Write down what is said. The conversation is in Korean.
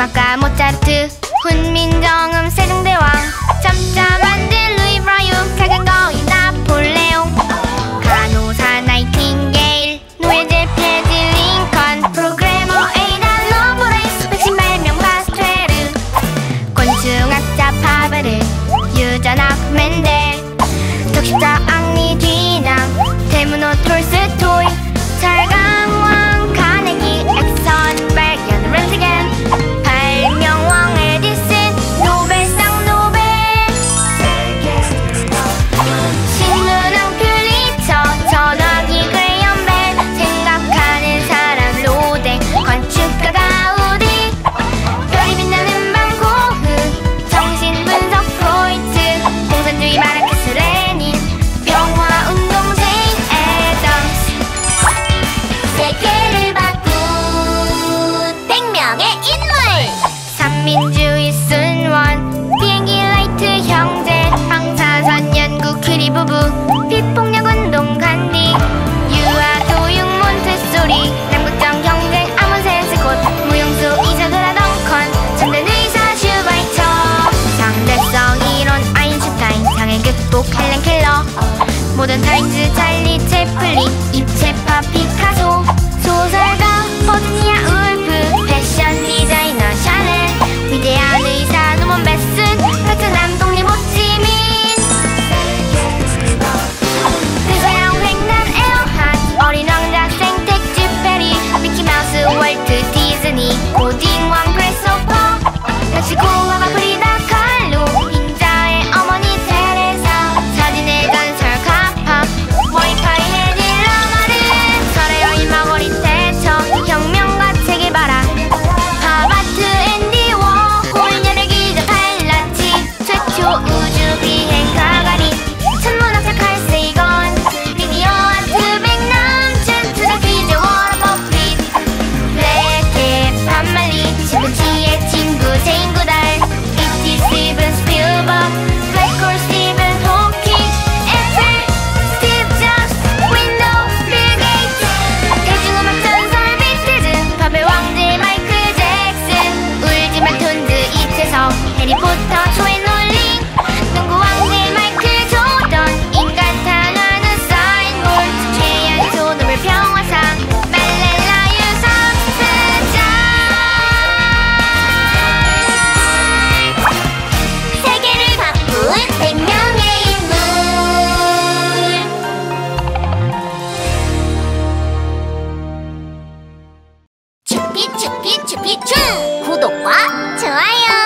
음악가 모차르트 훈민정음 세종대왕 잠잠한 로 칼렌 켈러. 모든 타임즈 찰리 채플린 입체파 피카소. 소설가 버티아 울프 패션 디자이너 샤넬. 위대한 의사 노먼 베슨 베트남 독립 호치민. 드세형 그 횡단 에어한 어린 왕자 생택쥐 페리 미키마우스 월트 디즈니 고딩 왕 프레소퍼. 멕시코 왕 비추 비추 비추. 구독과 좋아요.